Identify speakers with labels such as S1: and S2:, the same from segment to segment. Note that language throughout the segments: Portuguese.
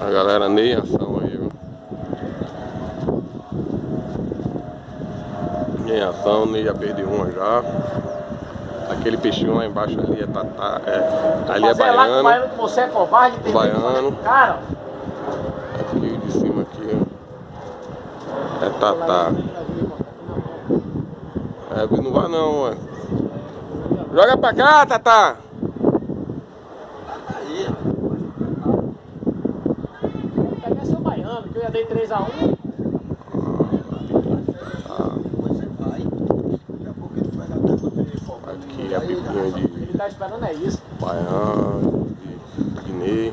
S1: A galera nem ação aí, viu? Nem ação, nem ia perder uma já. Aquele peixinho lá embaixo ali é tatá. É, ali é
S2: Fazer lá
S1: baiano.
S2: baiano que você é covarde. tem
S1: Baiano.
S2: Cara,
S1: Aqui de cima aqui ó. é tatá. É, não vai não, ué. Joga pra cá, tatá.
S2: pegar seu baiano, que eu já dei 3x1.
S1: Aqui a biblinha de
S2: Ele tá esperando é isso.
S1: baiano, de Guiné.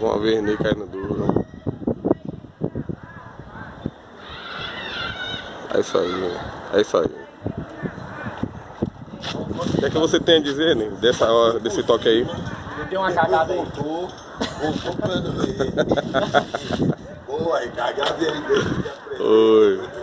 S1: Uma vez nem caindo duro. É isso aí, é isso aí. O que é que você tem a dizer, né? Dessa hora, desse toque aí?
S2: Ele deu uma cagada aí.
S3: Voltou, voltou pra ele. Boa, cagada ele deu.
S1: Oi.